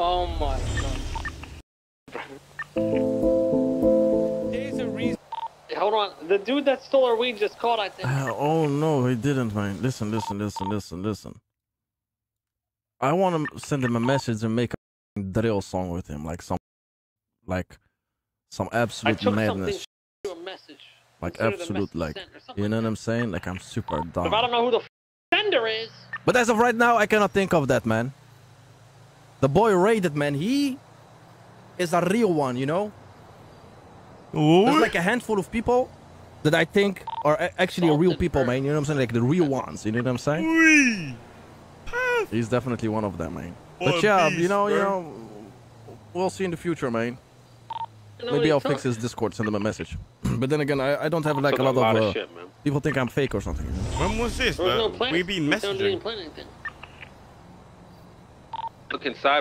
Oh my god. There's a reason. Hold on. The dude that stole our weed just called, I think. Uh, oh no, he didn't, man. Listen, listen, listen, listen, listen. I want to send him a message and make a drill song with him, like some, like, some I absolute took madness, something to a message. like absolute, like, sent or something you know like what I'm saying? Like I'm super that. If I dumb. don't know who the f- sender is, But as of right now, I cannot think of that, man. The boy Rated, man. He is a real one, you know. There's like a handful of people that I think are a- actually real people, bird. man. You know what I'm saying? Like the real ones. You know what I'm saying? He's definitely one of them, man. What But yeah, beast, you know, you know, we'll see in the future, man. Maybe I'll fix his Discord, send him a message. but then again, I, I don't have like Took a lot, of, uh, shit, people think I'm fake or something. When was this, There was no bro? plan. We been We don't messaging. Look inside.